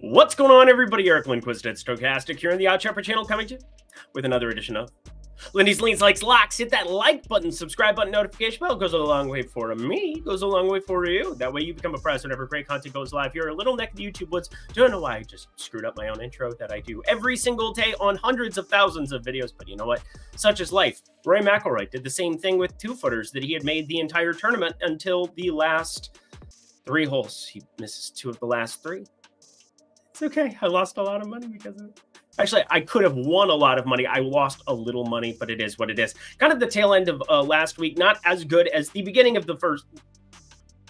What's going on, everybody? Eric Lindquist at Stokastic here on the OddsShopper channel coming to you with another edition of Lindy's Leans Likes Locks. Hit that like button, subscribe button, notification bell. Goes a long way for me. Goes a long way for you. That way you become apprised whenever great content goes live. You're a little neck of the YouTube woods. Don't know why I just screwed up my own intro that I do every single day on hundreds of thousands of videos. But you know what? Such is life. Rory McIlroy did the same thing with two footers that he had made the entire tournament until the last three holes. He misses two of the last three. It's okay. I lost a lot of money because of it. Actually, I could have won a lot of money. I lost a little money, but it is what it is. Kind of the tail end of uh, last week, not as good as the beginning of the first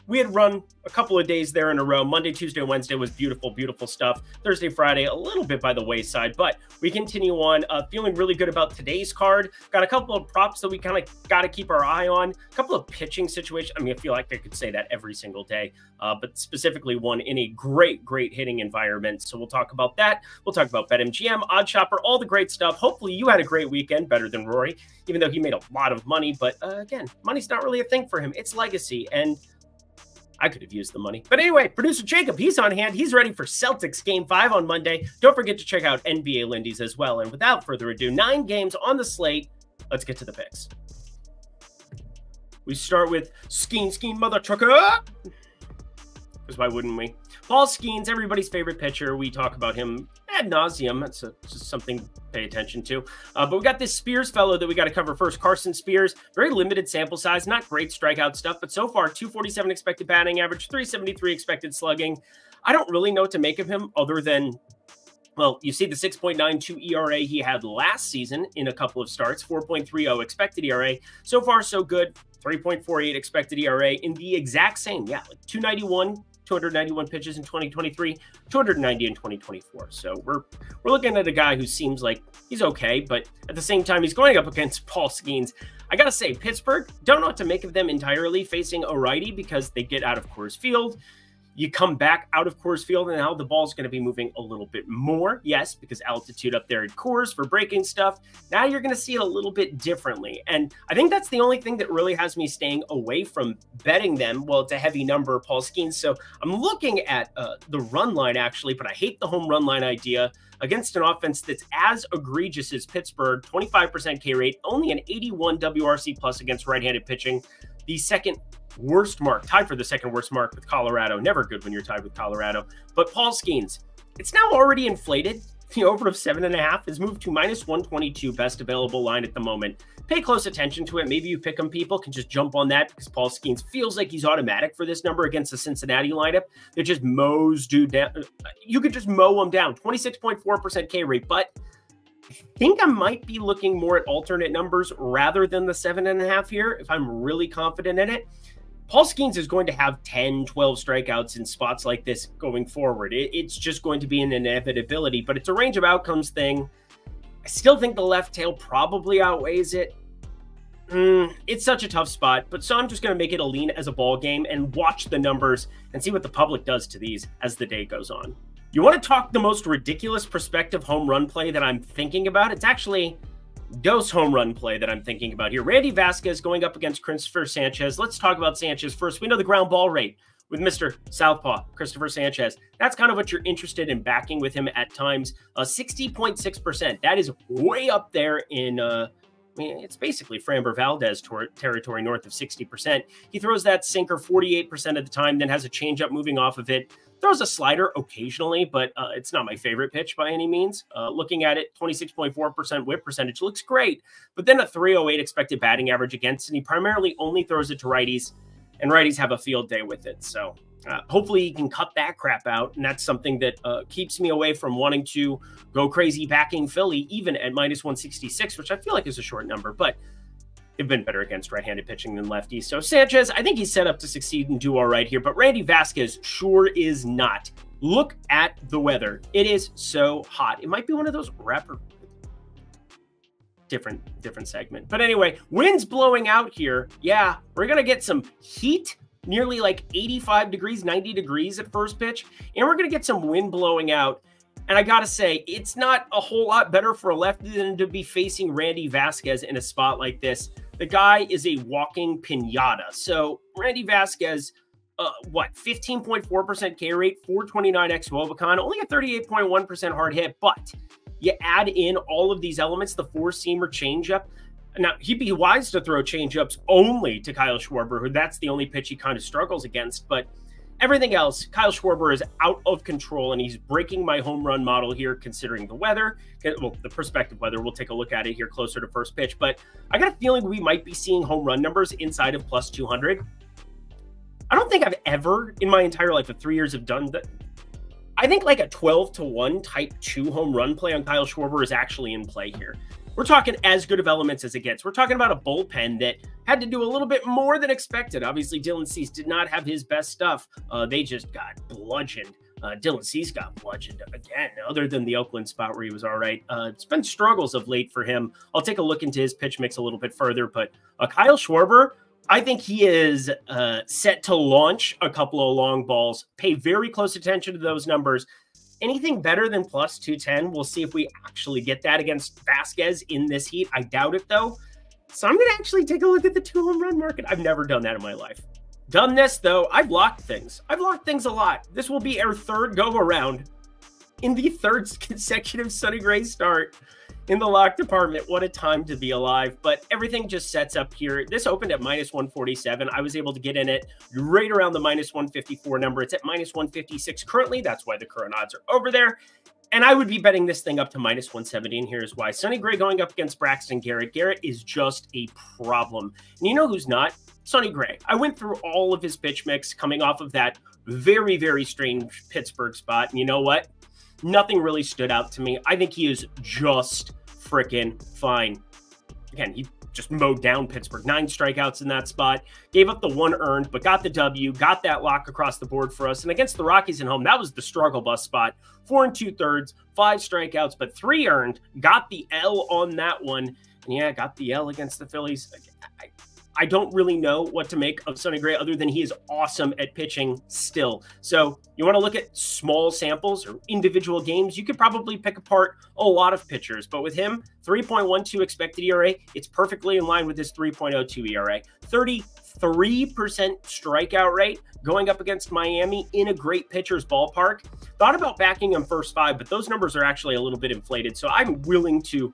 we had run a couple of days there in a row. Monday, Tuesday, Wednesday was beautiful, beautiful stuff. Thursday, Friday, a little bit by the wayside, but we continue on. Uh, feeling really good about today's card. Got a couple of props that we kind of got to keep our eye on. A couple of pitching situations. I mean, I feel like I could say that every single day, uh, but specifically one in a great, great hitting environment. So we'll talk about that. We'll talk about BetMGM, OddsShopper, all the great stuff. Hopefully, you had a great weekend, better than Rory, even though he made a lot of money. But uh, again, money's not really a thing for him. It's legacy. And I could have used the money. But anyway, producer Jacob, he's on hand. He's ready for Celtics game five on Monday. Don't forget to check out NBA Lindy's as well. And without further ado, nine games on the slate. Let's get to the picks. We start with Skeen Skeen Mother Trucker. Because why wouldn't we? Paul Skenes, everybody's favorite pitcher. We talk about him ad nauseum. That's a, just something to pay attention to. Uh, but we got this Spiers fellow that we got to cover first. Carson Spiers, very limited sample size, not great strikeout stuff, but so far 247 expected batting average, 373 expected slugging. I don't really know what to make of him other than well, you see the 6.92 ERA he had last season in a couple of starts, 4.30 expected ERA. So far, so good. 3.48 expected ERA in the exact same, yeah, like 291 291 pitches in 2023, 290 in 2024. So we're we're looking at a guy who seems like he's okay, but at the same time he's going up against Paul Skenes. I gotta say, Pittsburgh don't know what to make of them entirely facing a righty because they get out of Coors Field. You come back out of Coors Field, and now the ball's going to be moving a little bit more. Yes, because altitude up there at Coors for breaking stuff. Now you're going to see it a little bit differently. And I think that's the only thing that really has me staying away from betting them. Well, it's a heavy number, Paul Skenes. So I'm looking at uh, the run line, actually, but I hate the home run line idea against an offense that's as egregious as Pittsburgh 25% K rate, only an 81 WRC plus against right handed pitching. The second worst mark, tied for the second worst mark with Colorado. Never good when you're tied with Colorado. But Paul Skenes, it's now already inflated. The over of seven and a half has moved to minus 122, best available line at the moment. Pay close attention to it. Maybe you pick them. people can just jump on that because Paul Skenes feels like he's automatic for this number against the Cincinnati lineup that just mows dude down. You could just mow them down. 26.4% K rate, but I think I might be looking more at alternate numbers rather than the seven and a half here if I'm really confident in it. Paul Skenes is going to have 10, 12 strikeouts in spots like this going forward. It, it's just going to be an inevitability, but it's a range of outcomes thing. I still think the left tail probably outweighs it. Mm, it's such a tough spot, but so I'm just going to make it a lean as a ball game and watch the numbers and see what the public does to these as the day goes on. You want to talk the most ridiculous prospective home run play that I'm thinking about? It's actually dose home run play that I'm thinking about here. Randy Vasquez going up against Christopher Sanchez. Let's talk about Sanchez first. We know the ground ball rate with Mr. Southpaw, Christopher Sanchez. That's kind of what you're interested in backing with him at times. Uh, 60.6%. That is way up there in. Uh, It's basically Framber Valdez ter- territory north of 60%. He throws that sinker 48% of the time, then has a changeup moving off of it. Throws a slider occasionally, but uh, it's not my favorite pitch by any means. Uh, looking at it, 26.4% whiff percentage looks great, but then a 308 expected batting average against, and he primarily only throws it to righties, and righties have a field day with it. So uh, hopefully, he can cut that crap out, and that's something that uh, keeps me away from wanting to go crazy backing Philly, even at minus 166, which I feel like is a short number. But they've been better against right-handed pitching than lefties. So Sanchez, I think he's set up to succeed and do all right here. But Randy Vasquez sure is not. Look at the weather; it is so hot. It might be one of those rapper different different segment. But anyway, winds blowing out here. Yeah, we're gonna get some heat nearly like 85 degrees, 90 degrees at first pitch. And we're going to get some wind blowing out. And I got to say, it's not a whole lot better for a lefty than to be facing Randy Vasquez in a spot like this. The guy is a walking pinata. So, Randy Vasquez, uh, what 15.4% K rate, 429 x wOBAcon, only a 38.1% hard hit. But you add in all of these elements, the four seamer changeup. Now he'd be wise to throw changeups only to Kyle Schwarber, who that's the only pitch he kind of struggles against. But everything else, Kyle Schwarber is out of control, and he's breaking my home run model here, considering the weather. Well, the prospective weather. We'll take a look at it here closer to first pitch. But I got a feeling we might be seeing home run numbers inside of plus 200. I don't think I've ever in my entire life of three years have done that. I think like a 12 to 1 type 2 home run play on Kyle Schwarber is actually in play here. We're talking as good of elements as it gets. We're talking about a bullpen that had to do a little bit more than expected. Obviously, Dylan Cease did not have his best stuff. Uh, they just got bludgeoned. Uh, Dylan Cease got bludgeoned again, other than the Oakland spot where he was all right. Uh, it's been struggles of late for him. I'll take a look into his pitch mix a little bit further, but uh, Kyle Schwarber, I think he is uh, set to launch a couple of long balls. Pay very close attention to those numbers. Anything better than plus 210, we'll see if we actually get that against Vasquez in this heat. I doubt it though. So I'm going to actually take a look at the two home run market. I've never done that in my life. Done this though, I've locked things. I've locked things a lot. This will be our third go around in the third consecutive Sonny Gray start in the lock department. What a time to be alive. But everything just sets up here. This opened at minus 147. I was able to get in it right around the minus 154 number. It's at minus 156 currently. That's why the current odds are over there. And I would be betting this thing up to minus 170. And here's why. Sonny Gray going up against Braxton Garrett. Garrett is just a problem. And you know who's not? Sonny Gray. I went through all of his pitch mix coming off of that very, very strange Pittsburgh spot. And you know what? Nothing really stood out to me. I think he is just freaking fine. Again, he just mowed down Pittsburgh. Nine strikeouts in that spot. Gave up the one earned, but got the W, got that lock across the board for us. And against the Rockies at home, that was the struggle bus spot. Four and two thirds, five strikeouts, but three earned. Got the L on that one. And yeah, got the L against the Phillies. I, I don't really know what to make of Sonny Gray other than he is awesome at pitching still. So you want to look at small samples or individual games, you could probably pick apart a lot of pitchers. But with him, 3.12 expected ERA, it's perfectly in line with his 3.02 ERA. 33% strikeout rate going up against Miami in a great pitcher's ballpark. Thought about backing him first five, but those numbers are actually a little bit inflated. So I'm willing to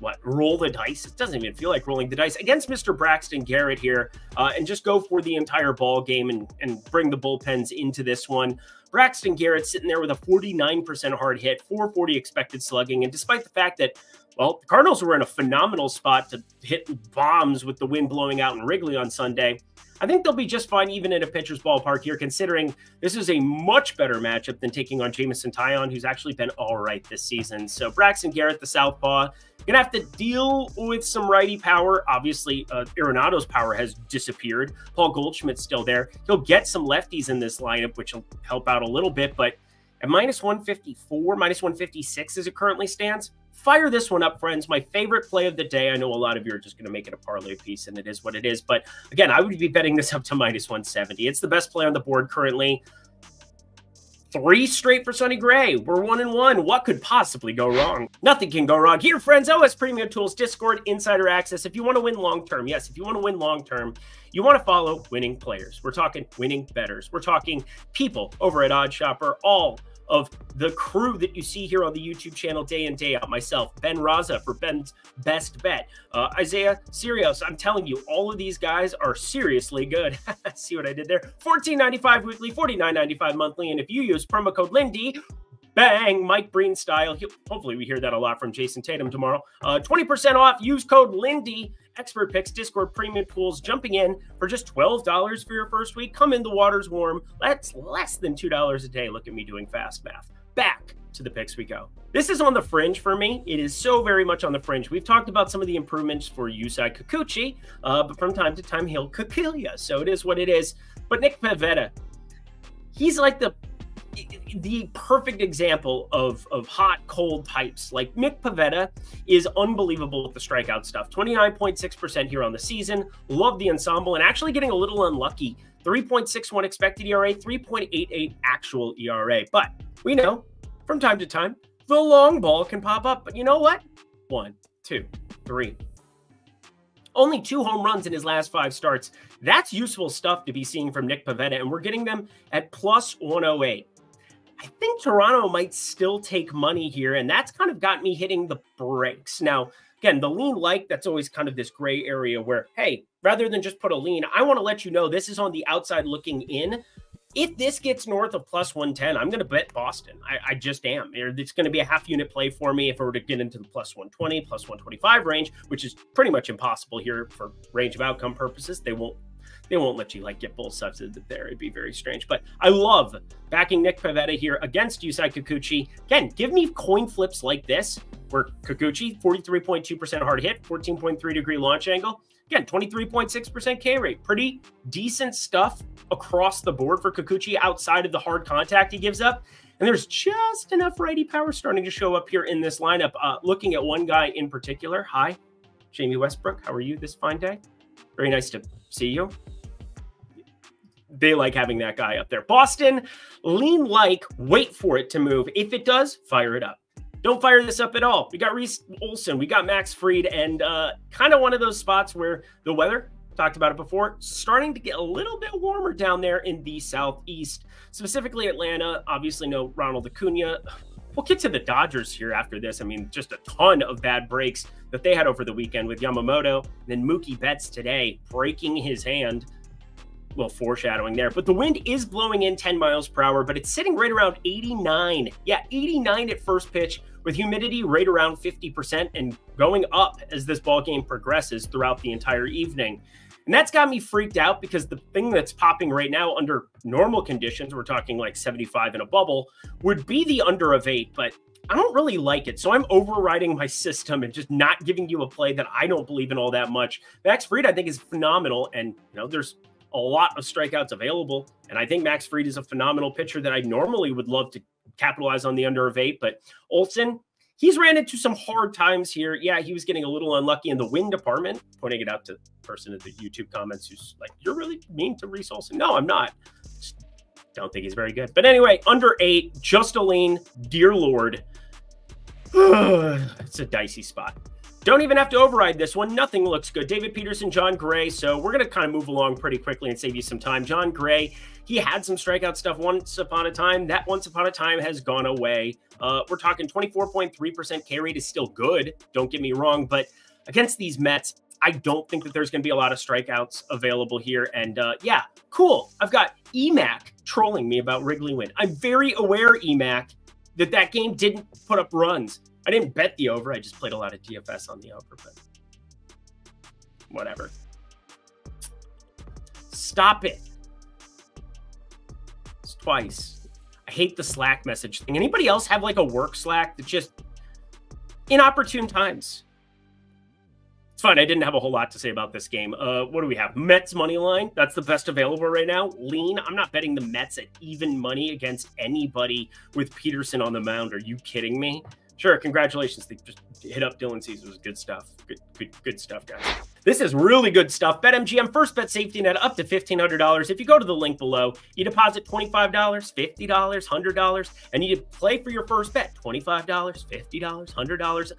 what roll the dice. It doesn't even feel like rolling the dice against Mr. Braxton Garrett here, uh, and just go for the entire ball game and and bring the bullpens into this one. Braxton Garrett sitting there with a 49% hard hit, 440 expected slugging, and despite the fact that well, the Cardinals were in a phenomenal spot to hit bombs with the wind blowing out in Wrigley on Sunday. I think they'll be just fine even in a pitcher's ballpark here, considering this is a much better matchup than taking on Jameson Taillon, who's actually been all right this season. So Braxton Garrett, the southpaw, gonna have to deal with some righty power. Obviously, uh, Arenado's power has disappeared. Paul Goldschmidt's still there. He'll get some lefties in this lineup, which will help out a little bit, but at minus 154, minus 156 as it currently stands, fire this one up, friends. My favorite play of the day. I know a lot of you are just going to make it a parlay piece, and it is what it is. But again, I would be betting this up to minus 170. It's the best play on the board currently. Three straight for Sonny Gray. We're one and one. What could possibly go wrong? Nothing can go wrong. Here, friends, OS Premium Tools, Discord, Insider Access. If you want to win long term, yes, if you want to win long term, you want to follow winning players. We're talking winning betters. We're talking people over at OddsShopper, all of the crew that you see here on the YouTube channel day in, day out. Myself, Ben Raza for Ben's Best Bet, uh, Isaiah Sirios. I'm telling you, all of these guys are seriously good. see what I did there? $14.95 weekly, $49.95 monthly. And if you use promo code Lindy, bang, Mike Breen style. Hopefully, we hear that a lot from Jayson Tatum tomorrow. Uh, 20% off. Use code Lindy. Expert Picks, Discord Premium Pools, jumping in for just $12 for your first week. Come in, the water's warm. That's less than $2 a day. Look at me doing fast math. Back to the picks we go. This is on the fringe for me. It is so very much on the fringe. We've talked about some of the improvements for Yusei Kikuchi, uh, but from time to time he'll Kakilia. So it is what it is. But Nick Pivetta, he's like the the perfect example of of hot cold types. Like Nick Pivetta is unbelievable with the strikeout stuff. 29.6% here on the season. Love the ensemble and actually getting a little unlucky. 3.61 expected ERA, 3.88 actual ERA. But we know from time to time the long ball can pop up. But you know what? One, two, three. Only two home runs in his last five starts. That's useful stuff to be seeing from Nick Pivetta, and we're getting them at plus 108. I think Toronto might still take money here, and that's kind of got me hitting the brakes. Now, again, the lean like, that's always kind of this gray area where, hey, rather than just put a lean, I want to let you know this is on the outside looking in. If this gets north of plus 110, I'm going to bet Boston. I, I just am. It's going to be a half unit play for me if I were to get into the plus 120, plus 125 range, which is pretty much impossible here for range of outcome purposes. They won't they won't let you like get both substituted there. It'd be very strange. But I love backing Nick Pivetta here against Yusei Kikuchi. Again, give me coin flips like this, where Kikuchi, 43.2% hard hit, 14.3 degree launch angle. Again, 23.6% K rate. Pretty decent stuff across the board for Kikuchi outside of the hard contact he gives up. And there's just enough righty power starting to show up here in this lineup. Uh, looking at one guy in particular. Hi, Jamie Westbrook. How are you this fine day? Very nice to see you. They like having that guy up there. Boston, lean like, wait for it to move. If it does, fire it up don't fire this up at all. We got Reese Olson, we got Max Fried, and uh, kind of one of those spots where the weather, talked about it before, starting to get a little bit warmer down there in the southeast, specifically Atlanta. Obviously, no Ronald Acuna. We'll get to the Dodgers here after this. I mean, just a ton of bad breaks that they had over the weekend with Yamamoto. And then Mookie Betts today breaking his hand little foreshadowing there. But the wind is blowing in 10 miles per hour, but it's sitting right around 89. Yeah, 89 at first pitch with humidity right around 50% and going up as this ball game progresses throughout the entire evening. And that's got me freaked out because the thing that's popping right now under normal conditions, we're talking like 75 in a bubble, would be the under of eight, but I don't really like it. So I'm overriding my system and just not giving you a play that I don't believe in all that much. Max Fried, I think, is phenomenal. And, you know, there's a lot of strikeouts available. And I think Max Fried is a phenomenal pitcher that I normally would love to capitalize on the under of eight. But Olson, he's ran into some hard times here. Yeah, he was getting a little unlucky in the win department, pointing it out to the person in the YouTube comments who's like, You're really mean to Reese Olson. No, I'm not. Just don't think he's very good. But anyway, under eight, just a lean, dear Lord. it's a dicey spot. Don't even have to override this one. Nothing looks good. David Peterson, Jon Gray. So we're going to kind of move along pretty quickly and save you some time. Jon Gray, he had some strikeout stuff once upon a time. That once upon a time has gone away. Uh, we're talking 24.3% K rate is still good. Don't get me wrong. But against these Mets, I don't think that there's going to be a lot of strikeouts available here. And uh, yeah, cool. I've got EMAC trolling me about Wrigley win. I'm very aware, EMAC, that that game didn't put up runs. I didn't bet the over. I just played a lot of DFS on the over, but whatever. Stop it. It's twice. I hate the Slack message thing. Anybody else have like a work Slack that just inopportune times? It's fine. I didn't have a whole lot to say about this game. Uh, what do we have? Mets money line. That's the best available right now. Lean. I'm not betting the Mets at even money against anybody with Peterson on the mound. Are you kidding me? Sure, congratulations. They just hit up Dylan Cease. was good stuff. Good, good, good stuff, guys. This is really good stuff. BetMGM first bet safety net up to $1,500. If you go to the link below, you deposit $25, $50, $100, and you play for your first bet $25, $50, $100.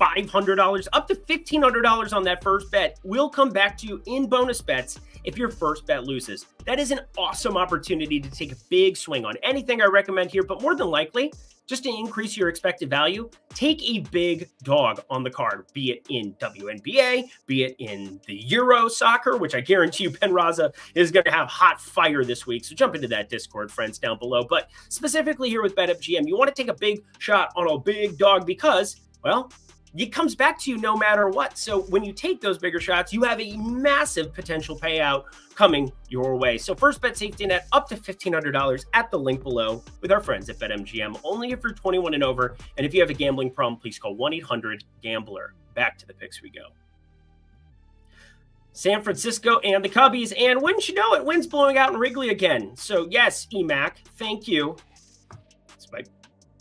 $500 up to $1,500 on that first bet will come back to you in bonus bets if your first bet loses. That is an awesome opportunity to take a big swing on anything I recommend here, but more than likely, just to increase your expected value, take a big dog on the card, be it in WNBA, be it in the Euro soccer, which I guarantee you Ben Raza is going to have hot fire this week. So jump into that Discord, friends, down below. But specifically here with BetMGM, you want to take a big shot on a big dog because, well, it comes back to you no matter what. So when you take those bigger shots, you have a massive potential payout coming your way. So first bet safety net up to $1,500 at the link below with our friends at BetMGM, only if you're 21 and over. And if you have a gambling problem, please call 1-800-GAMBLER. Back to the picks we go. San Francisco and the Cubbies, and wouldn't you know it, wind's blowing out in Wrigley again. So yes, EMAC, thank you.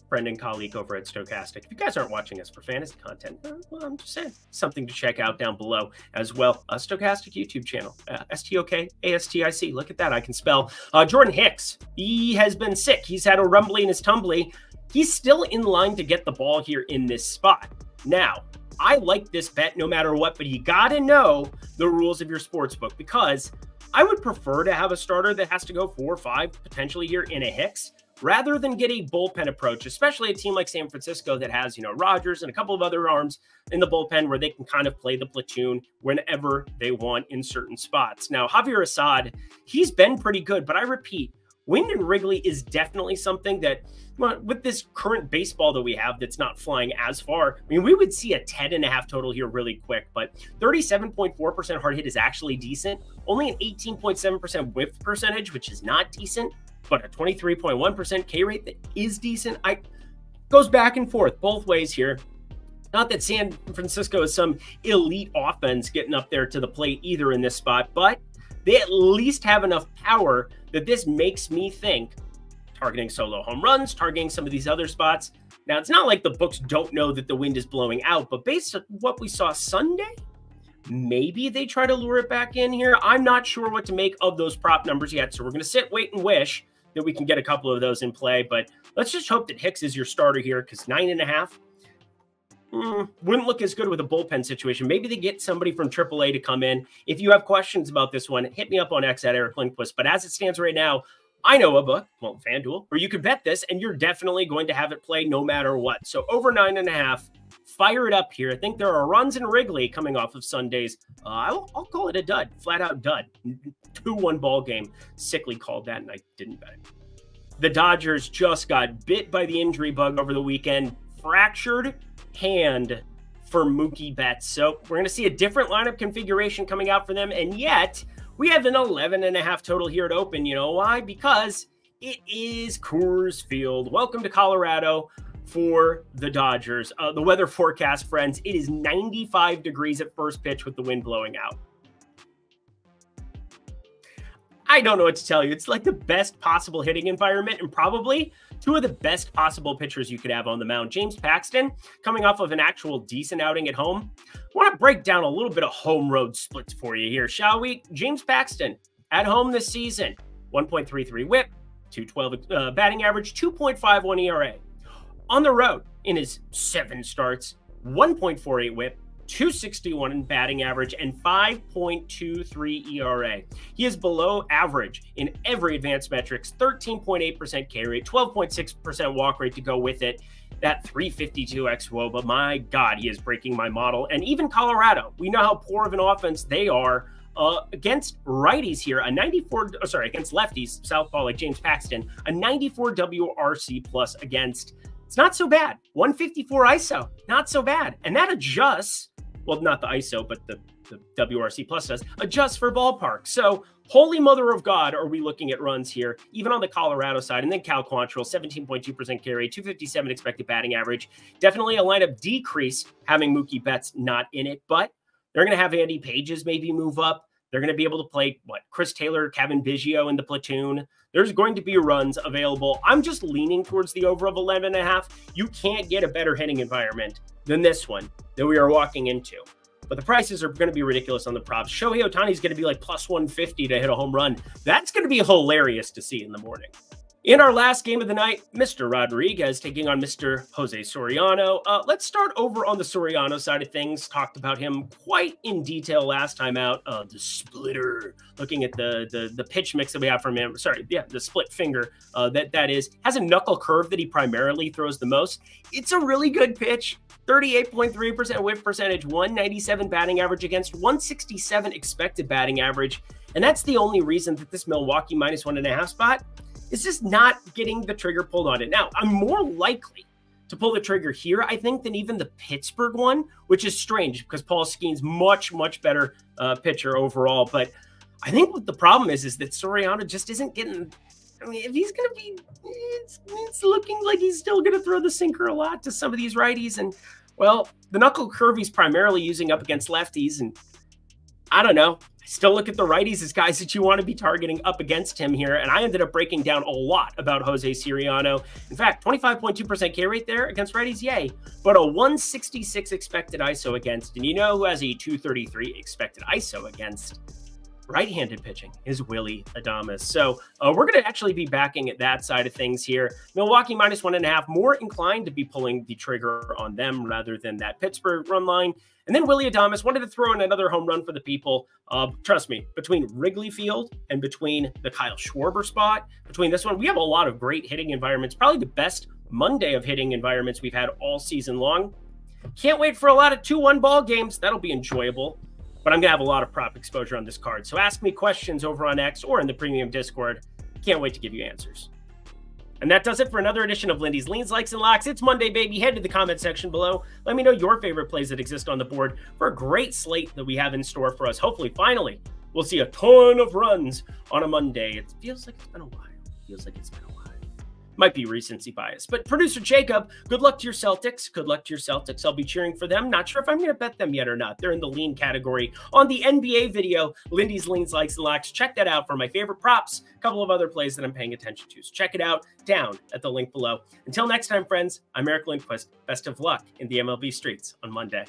Friend and colleague over at Stokastic. If you guys aren't watching us for fantasy content, uh, well, I'm just saying something to check out down below as well. A Stokastic YouTube channel, uh, S T O K A S T I C. Look at that, I can spell. Uh, Jordan Hicks, he has been sick. He's had a rumbly in his tumbly. He's still in line to get the ball here in this spot. Now, I like this bet no matter what, but you got to know the rules of your sports book because I would prefer to have a starter that has to go four or five potentially here in a Hicks rather than get a bullpen approach, especially a team like San Francisco that has, you know, Rogers and a couple of other arms in the bullpen where they can kind of play the platoon whenever they want in certain spots. Now, Javier Assad, he's been pretty good, but I repeat, Wind and Wrigley is definitely something that, well, with this current baseball that we have that's not flying as far, I mean, we would see a 10 and a half total here really quick, but 37.4% hard hit is actually decent. Only an 18.7% whiff percentage, which is not decent, but a 23.1% K rate that is decent. I goes back and forth both ways here. Not that San Francisco is some elite offense getting up there to the plate either in this spot, but they at least have enough power that this makes me think targeting solo home runs, targeting some of these other spots. Now, it's not like the books don't know that the wind is blowing out, but based on what we saw Sunday, maybe they try to lure it back in here. I'm not sure what to make of those prop numbers yet. So we're going to sit, wait, and wish that we can get a couple of those in play. But let's just hope that Hicks is your starter here because nine and a half mm, wouldn't look as good with a bullpen situation. Maybe they get somebody from AAA to come in. If you have questions about this one, hit me up on X at Eric Lindquist. But as it stands right now, I know a book, well, FanDuel, where you could bet this and you're definitely going to have it play no matter what. So over nine and a half, fire it up here. I think there are runs in Wrigley coming off of Sundays. Uh, I'll, I'll, call it a dud, flat out dud. 2 1 ball game. Sickly called that, and I didn't bet it. The Dodgers just got bit by the injury bug over the weekend, fractured hand for Mookie Betts. So we're going to see a different lineup configuration coming out for them. And yet we have an 11 and a half total here at open. You know why? Because it is Coors Field. Welcome to Colorado for the Dodgers. Uh, the weather forecast, friends, it is 95 degrees at first pitch with the wind blowing out. I don't know what to tell you. It's like the best possible hitting environment and probably two of the best possible pitchers you could have on the mound. James Paxton, coming off of an actual decent outing at home. Want to break down a little bit of home road splits for you here, shall we? James Paxton at home this season, 1.33 whip, 212 uh, batting average, 2.51 ERA. On the road in his seven starts, 1.48 whip, 261 in batting average, and 5.23 ERA. He is below average in every advanced metrics 13.8% K rate, 12.6% walk rate to go with it. That 352 x but my God, he is breaking my model. And even Colorado, we know how poor of an offense they are. Uh, against righties here, a 94, oh, sorry, against lefties, southpaw like James Paxton, a 94 WRC plus against. It's not so bad. 154 ISO, not so bad. And that adjusts well, not the ISO, but the, the WRC Plus does, adjust for ballpark. So, holy mother of God, are we looking at runs here, even on the Colorado side. And then Cal Quantrill, 17.2% carry, 257 expected batting average. Definitely a lineup decrease having Mookie Betts not in it, but they're going to have Andy Pages maybe move up. They're going to be able to play what Chris Taylor, Cavan Biggio in the platoon. There's going to be runs available. I'm just leaning towards the over of 11 and a half. You can't get a better hitting environment than this one that we are walking into. But the prices are going to be ridiculous on the props. Shohei Ohtani is going to be like plus 150 to hit a home run. That's going to be hilarious to see in the morning. In our last game of the night, Mr. Rodriguez taking on Mr. Jose Soriano. Uh, let's start over on the Soriano side of things. Talked about him quite in detail last time out. Uh, the splitter, looking at the, the the pitch mix that we have from him. Sorry, yeah, the split finger. Uh, that that is has a knuckle curve that he primarily throws the most. It's a really good pitch. 38.3% whiff percentage, 197 batting average against 167 expected batting average. And that's the only reason that this Milwaukee minus one and a half spot is just not getting the trigger pulled on it. Now, I'm more likely to pull the trigger here, I think, than even the Pittsburgh one, which is strange because Paul Skenes much, much better uh, pitcher overall. But I think what the problem is, is that Soriano just isn't getting. I mean, if he's going to be, it's, it's looking like he's still going to throw the sinker a lot to some of these righties. And, well, the knuckle curve he's primarily using up against lefties. And I don't know I still look at the righties as guys that you want to be targeting up against him here. And I ended up breaking down a lot about Jose Soriano. In fact, 25.2% K rate there against righties, yay, but a 166 expected ISO against. And you know who has a 233 expected ISO against? Right-handed pitching is Willie Adames. So uh, we're going to actually be backing at that side of things here. Milwaukee minus one and a half, more inclined to be pulling the trigger on them rather than that Pittsburgh run line. And then Willie Adames wanted to throw in another home run for the people. Uh, trust me, between Wrigley Field and between the Kyle Schwarber spot, between this one, we have a lot of great hitting environments. Probably the best Monday of hitting environments we've had all season long. Can't wait for a lot of 2 1 ball games. That'll be enjoyable but I'm going to have a lot of prop exposure on this card. So ask me questions over on X or in the premium Discord. Can't wait to give you answers. And that does it for another edition of Lindy's Leans, Likes, and Locks. It's Monday, baby. Head to the comment section below. Let me know your favorite plays that exist on the board for a great slate that we have in store for us. Hopefully, finally, we'll see a ton of runs on a Monday. It feels like it's been a while. It feels like it's been a while. Might be recency bias. But producer Jacob, good luck to your Celtics. Good luck to your Celtics. I'll be cheering for them. Not sure if I'm going to bet them yet or not. They're in the lean category on the NBA video, Lindy's Leans, Likes, and Locks. Check that out for my favorite props, a couple of other plays that I'm paying attention to. So check it out down at the link below. Until next time, friends, I'm Eric Lindquist. Best of luck in the MLB streets on Monday.